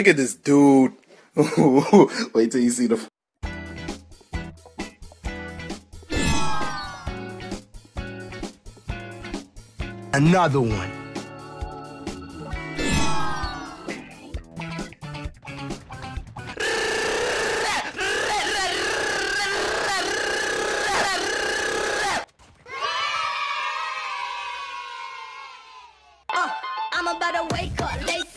Look at this dude. Wait till you see the. Another one. Uh, I'm about to wake up,